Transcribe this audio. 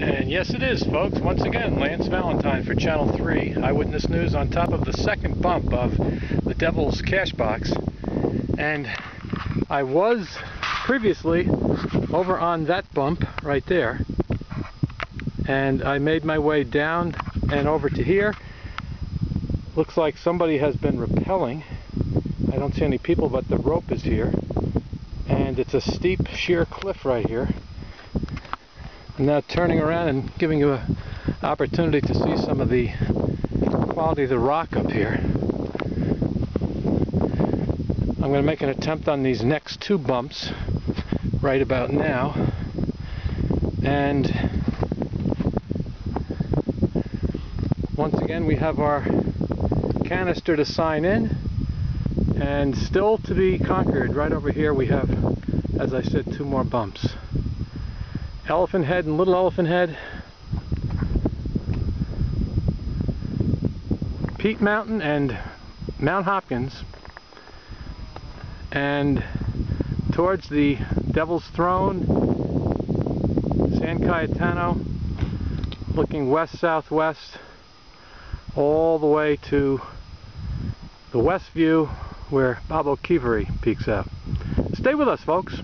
And yes, it is, folks. Once again, Lance Valentine for Channel 3 Eyewitness News on top of the second bump of the Devil's Cash Box. And I was previously over on that bump right there. And I made my way down and over to here. Looks like somebody has been rappelling. I don't see any people, but the rope is here. And it's a steep, sheer cliff right here. Now turning around and giving you an opportunity to see some of the quality of the rock up here. I'm going to make an attempt on these next two bumps right about now. And once again we have our canister to sign in and still to be conquered right over here we have as I said two more bumps. Elephant Head and Little Elephant Head. Peat Mountain and Mount Hopkins. And towards the Devil's Throne, San Cayetano, looking west-southwest, all the way to the west view where Baboquivari peeks out. Stay with us, folks.